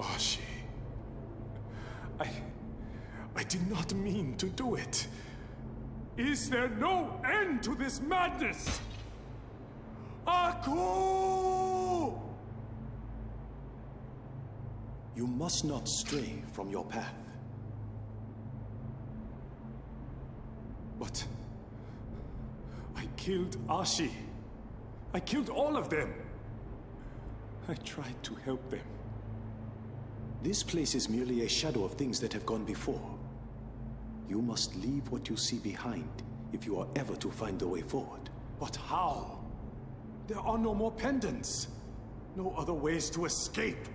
Oh, Ashi. I. I did not mean to do it. Is there no end to this madness? Aku! You must not stray from your path. But... I killed Ashi. I killed all of them. I tried to help them. This place is merely a shadow of things that have gone before. You must leave what you see behind if you are ever to find the way forward. But how? There are no more pendants. No other ways to escape.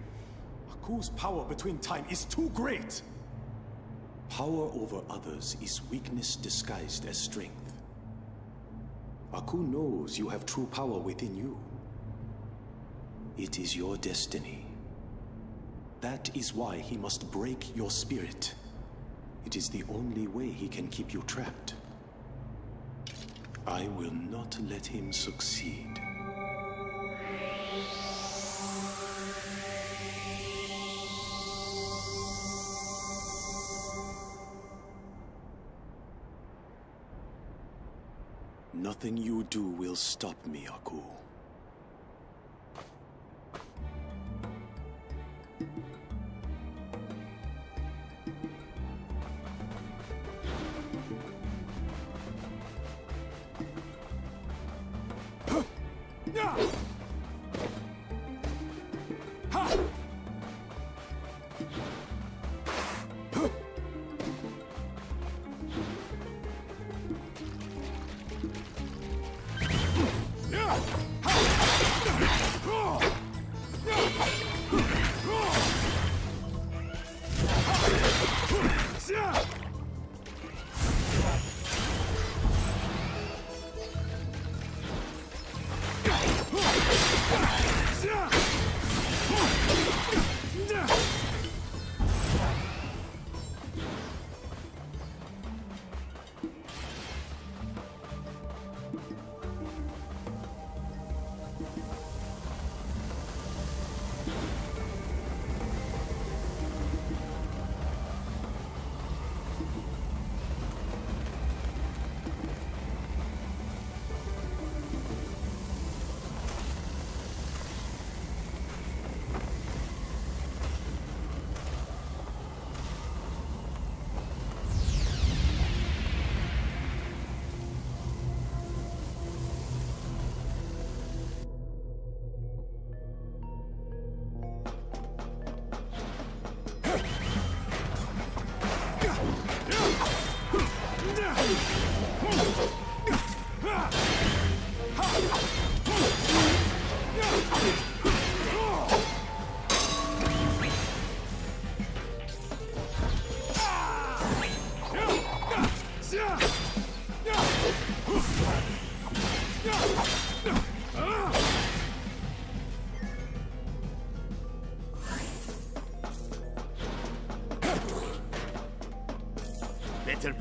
Aku's power between time is too great. Power over others is weakness disguised as strength. Aku knows you have true power within you. It is your destiny. That is why he must break your spirit. It is the only way he can keep you trapped. I will not let him succeed. Nothing you do will stop me, Aku.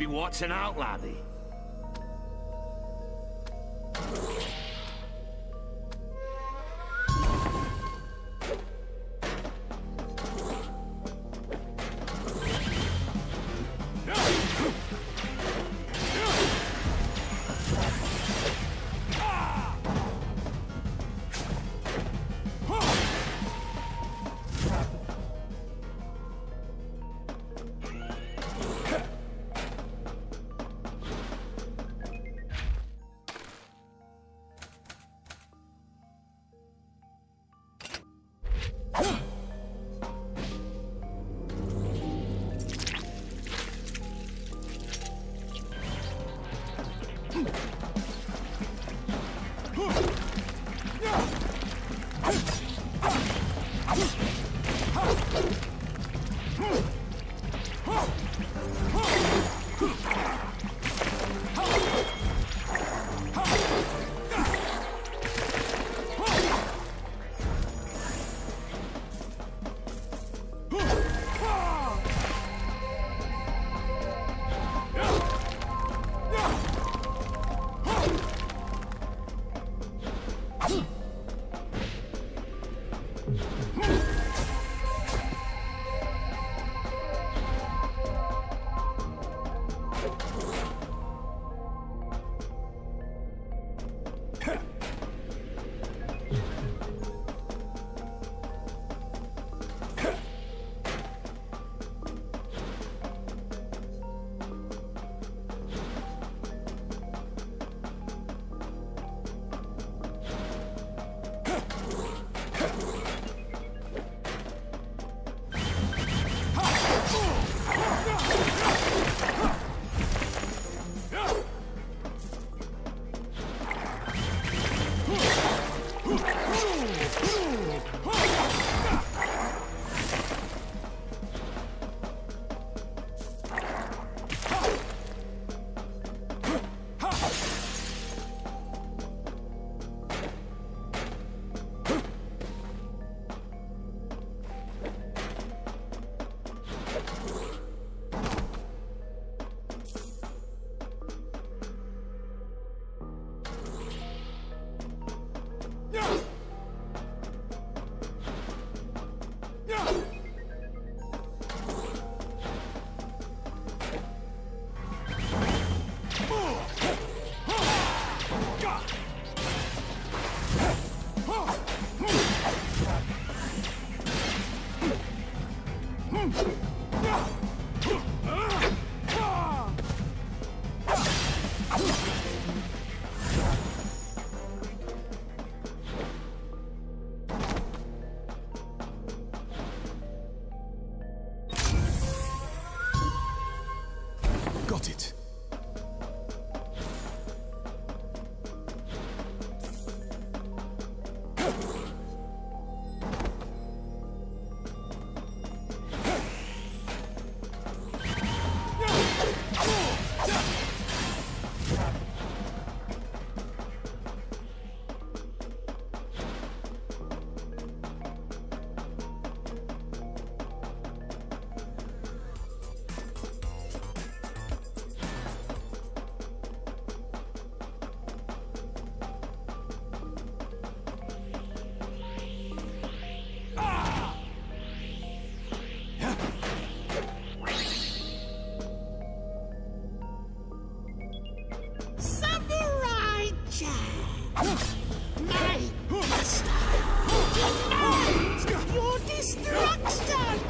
Be watching out, laddie. About it. My master! And your destruction!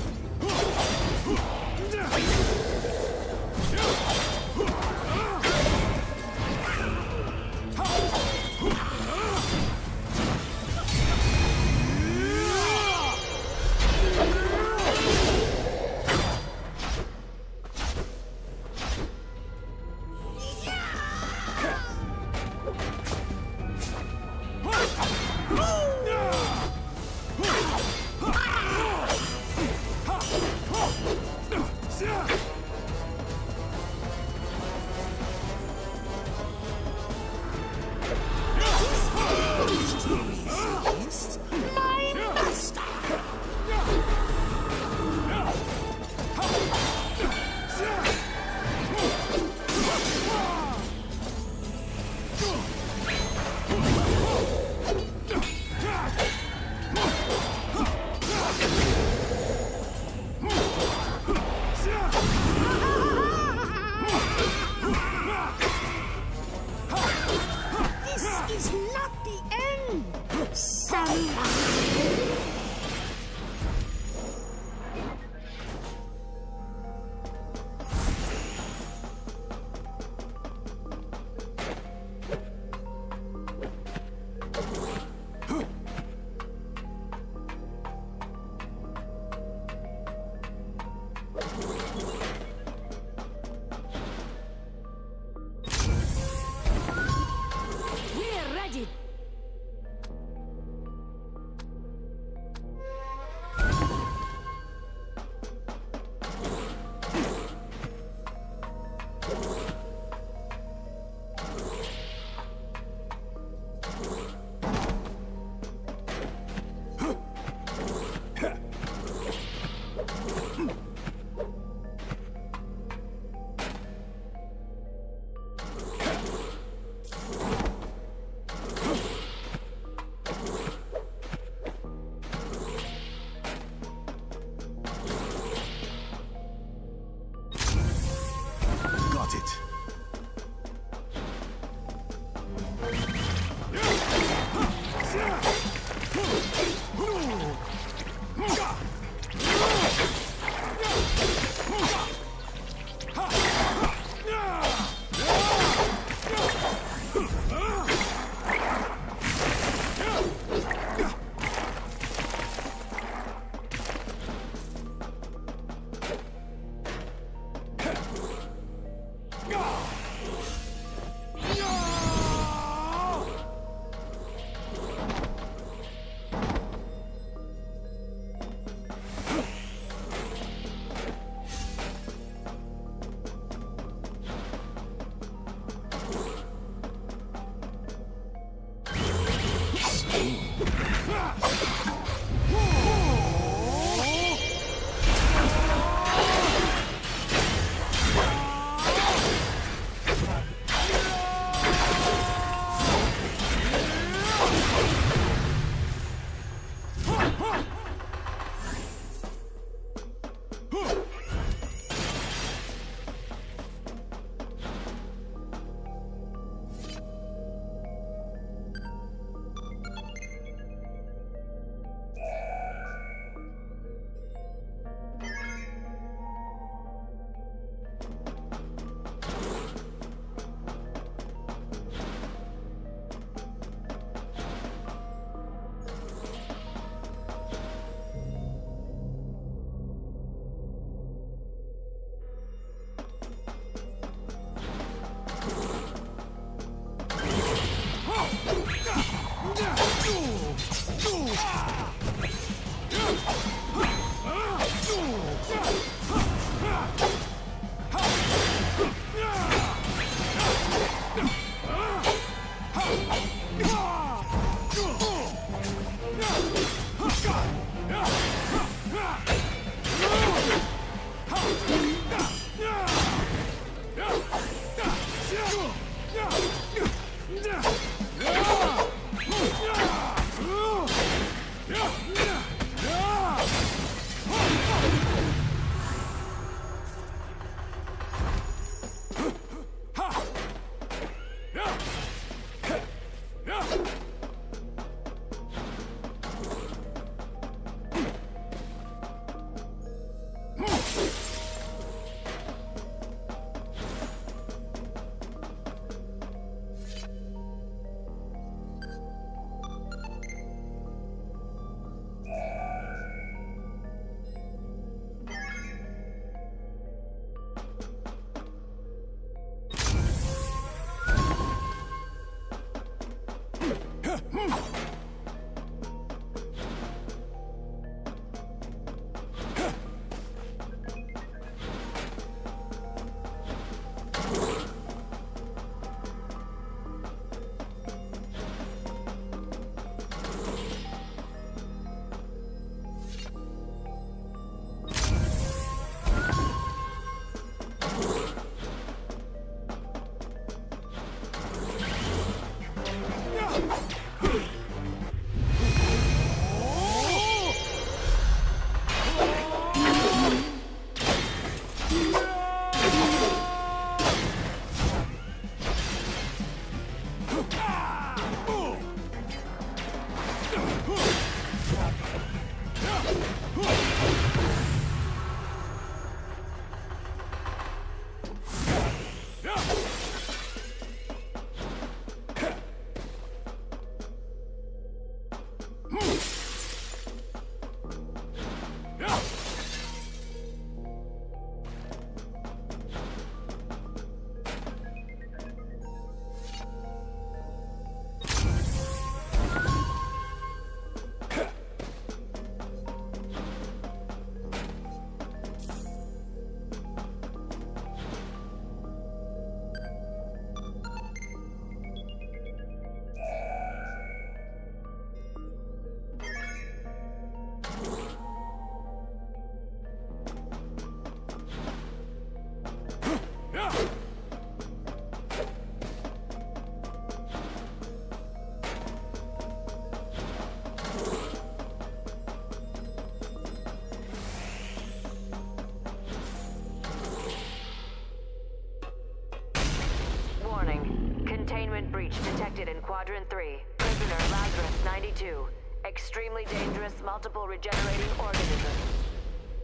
3. Prisoner Lazarus 92. Extremely dangerous, multiple regenerating organism.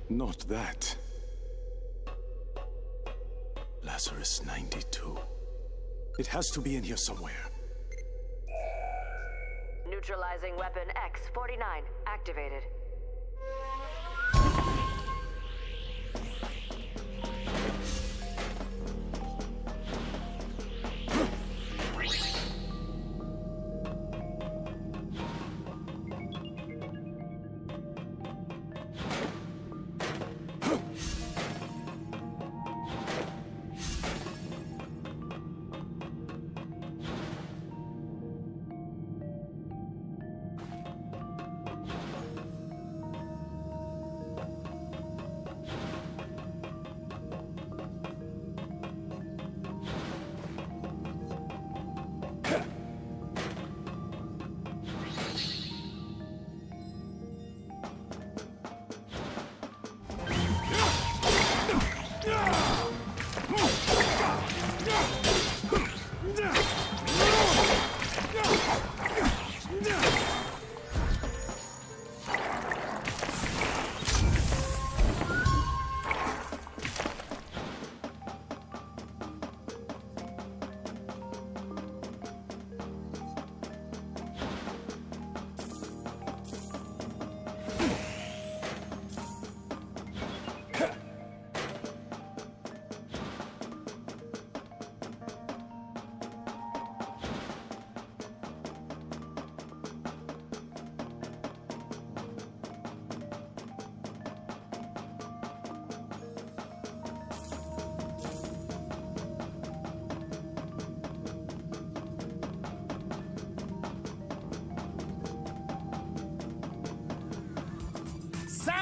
Not that. Lazarus 92. It has to be in here somewhere. Neutralizing weapon X-49 activated.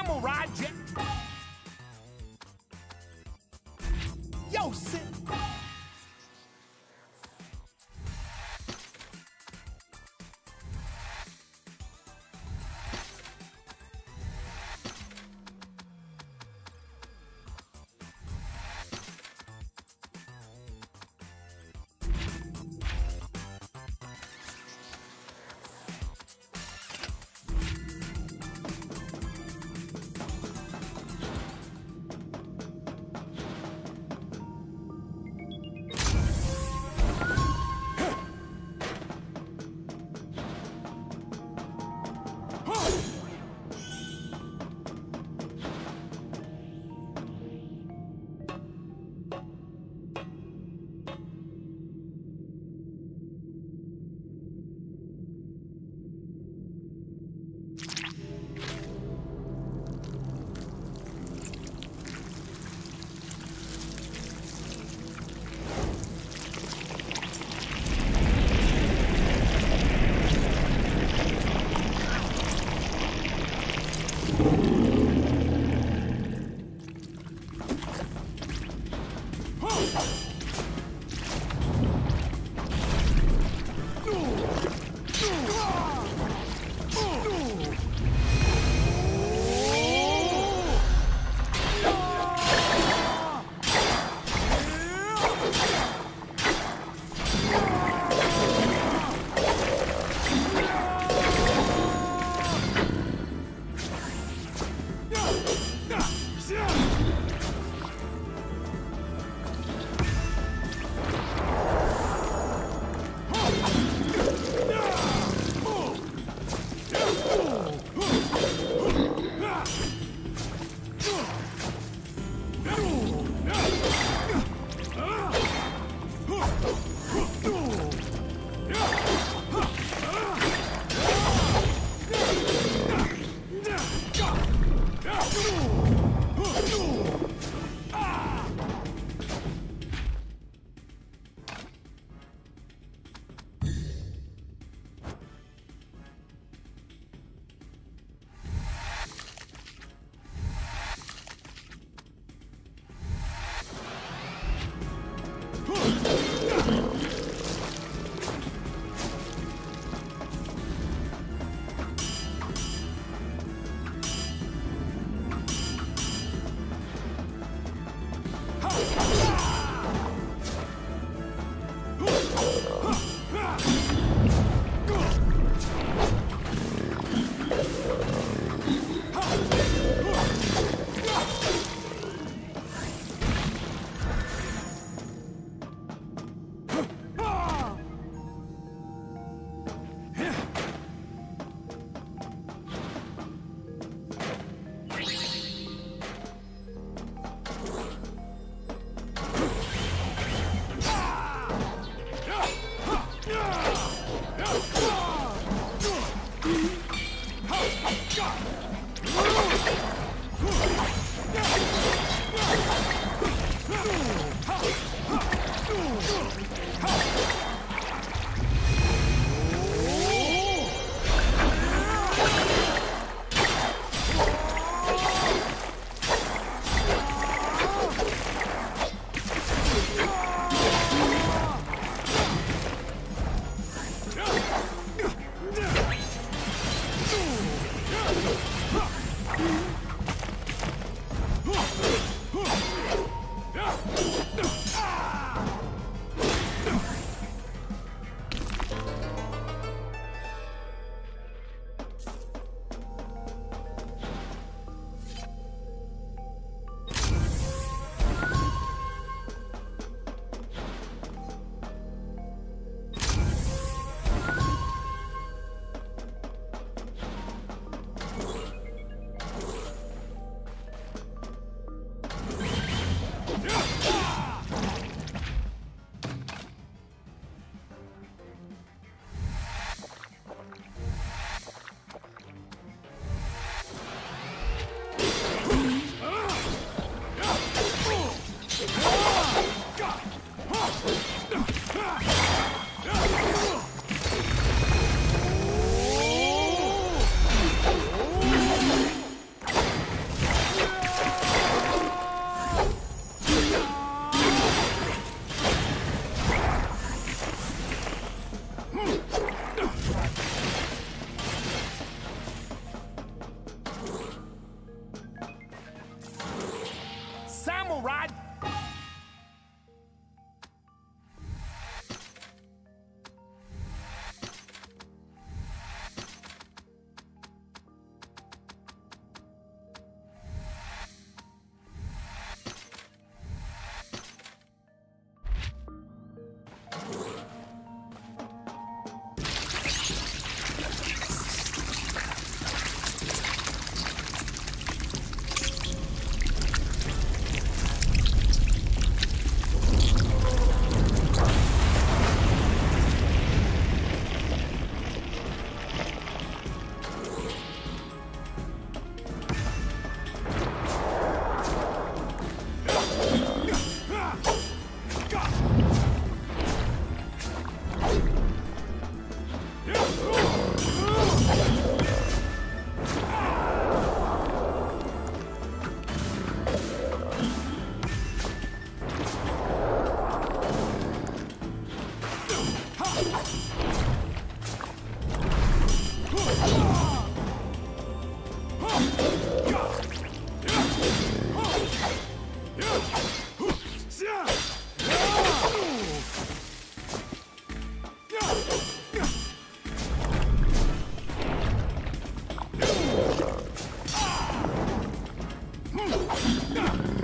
Samurai Jack. Yo, sit. Why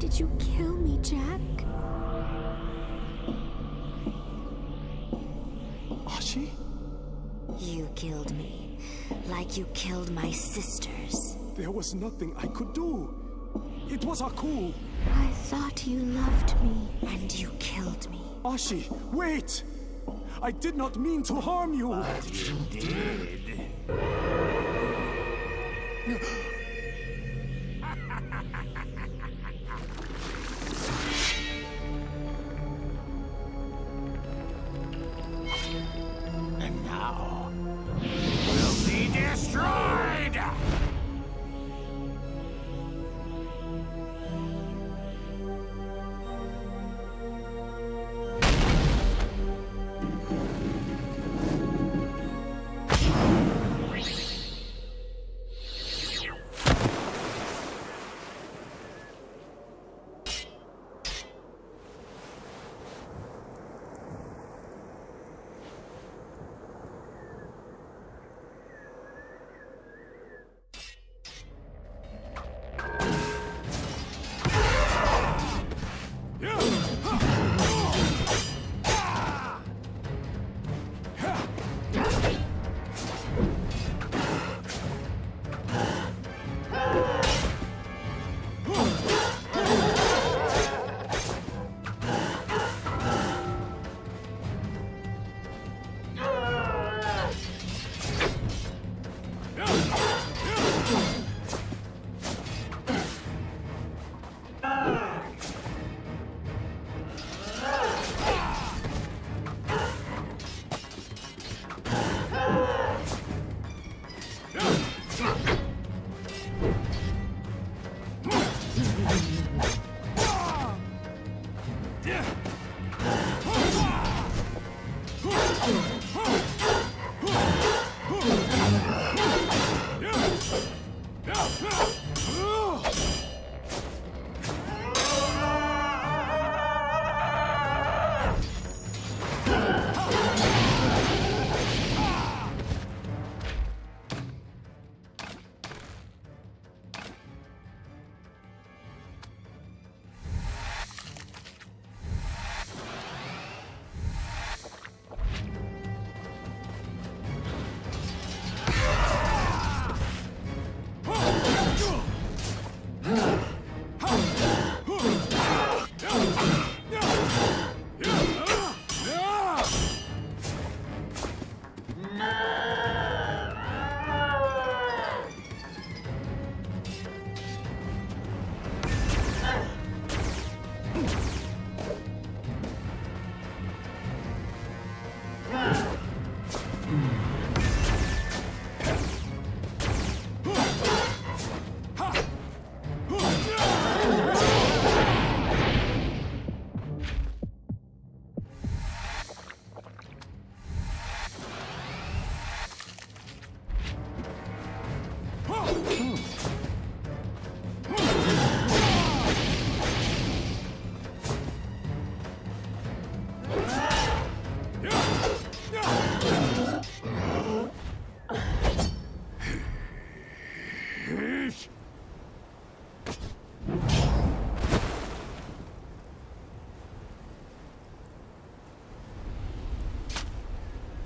did you kill me, Jack? Ashi? You killed me. Like you killed my sisters. There was nothing I could do. It was Aku. I thought you loved me, and you killed me. Ashi, wait! I did not mean to harm you. you did.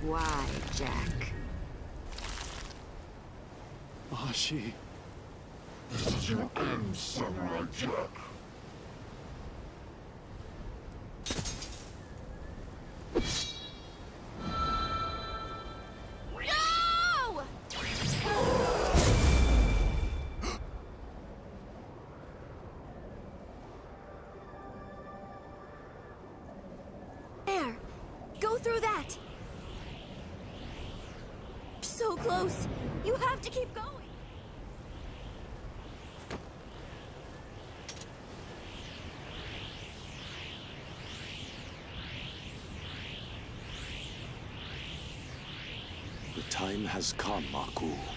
Why, Jack? Ah, Ashi. This is your end, Samurai Jack. Has come, Aku.